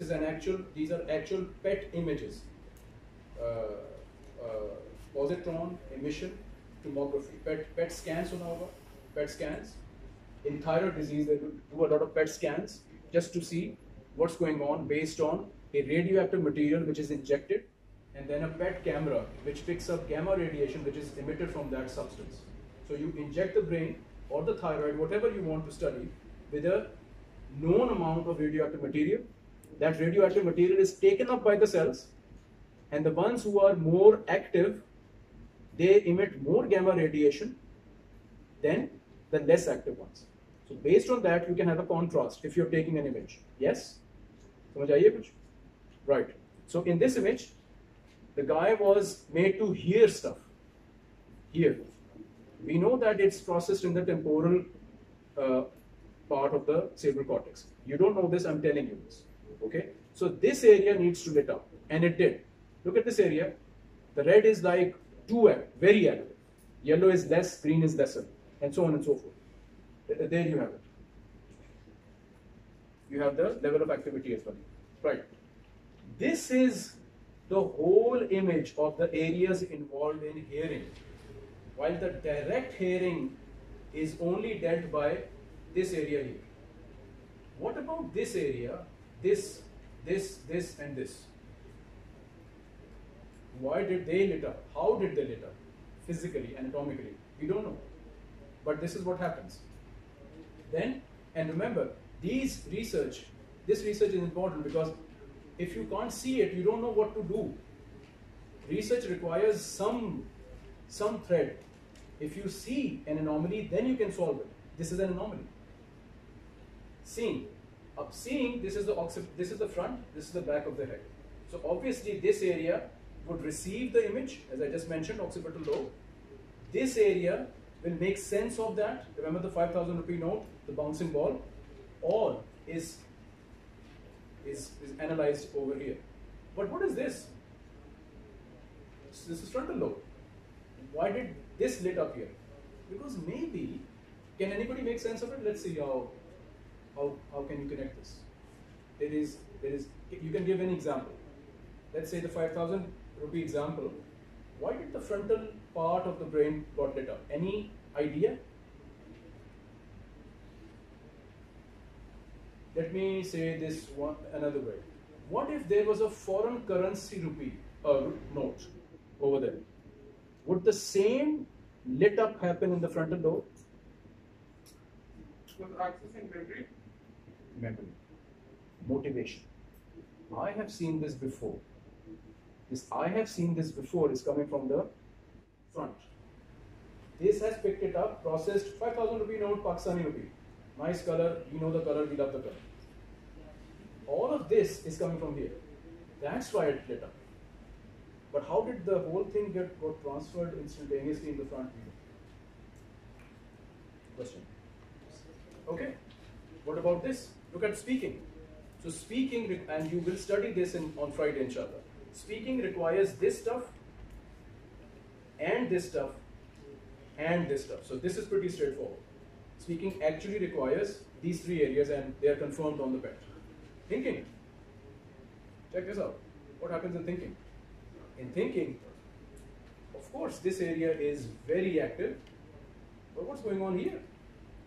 is an actual, these are actual PET images. Uh, uh, positron emission tomography, PET, PET scans on our PET scans. In thyroid disease, they do do a lot of PET scans just to see what's going on based on a radioactive material which is injected and then a PET camera which picks up gamma radiation which is emitted from that substance. So you inject the brain or the thyroid, whatever you want to study, with a known amount of radioactive material that radioactive material is taken up by the cells and the ones who are more active they emit more gamma radiation than the less active ones. So based on that you can have a contrast if you're taking an image. Yes? right. So in this image the guy was made to hear stuff. Here we know that it's processed in the temporal uh, part of the cerebral cortex. You don't know this i'm telling you this. Okay? So this area needs to lit up, and it did. Look at this area. The red is like too active, very active. Yellow is less, green is lesser, and so on and so forth. There you have it. You have the level of activity as well. Right. This is the whole image of the areas involved in hearing. While the direct hearing is only dealt by this area here. What about this area, this, this, this, and this? Why did they lit up? How did they lit up? Physically, anatomically? We don't know. But this is what happens. Then, and remember, these research, this research is important because if you can't see it, you don't know what to do. Research requires some, some thread. If you see an anomaly, then you can solve it. This is an anomaly. Seeing. Up seeing, this is the this is the front, this is the back of the head. So obviously this area would receive the image, as I just mentioned, occipital lobe. This area will make sense of that. Remember the 5,000 rupee note, the bouncing ball? All is, is, is analyzed over here. But what is this? This is frontal lobe. Why did this lit up here? Because maybe, can anybody make sense of it? Let's see how, how, how can you connect this? There is, there is, you can give an example. Let's say the 5000 rupee example. Why did the frontal part of the brain got lit up? Any idea? Let me say this one another way. What if there was a foreign currency rupee uh, note over there? Would the same lit up happen in the frontal lobe? Was accessing memory? Memory. Motivation. I have seen this before. This I have seen this before is coming from the front. This has picked it up, processed 5000 rupee note, Pakistani rupee. Nice color, you know the color, we love the color. All of this is coming from here. That's why it lit up. But how did the whole thing get got transferred instantaneously in the front view? Question. Okay. What about this? Look at speaking. So speaking, and you will study this in, on Friday, inshallah. Speaking requires this stuff, and this stuff, and this stuff. So this is pretty straightforward. Speaking actually requires these three areas, and they are confirmed on the PET. Thinking. Check this out. What happens in thinking? In thinking, of course, this area is very active. But what's going on here?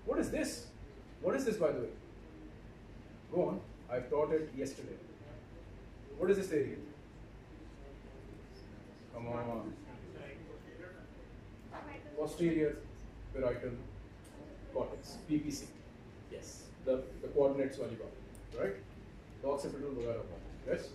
What is this? What is this, by the way? Go on. I've taught it yesterday. What is this area? Come on. Posterior parietal cortex, PPC. Yes. The, the coordinates only got, right? The occipital lobe Yes?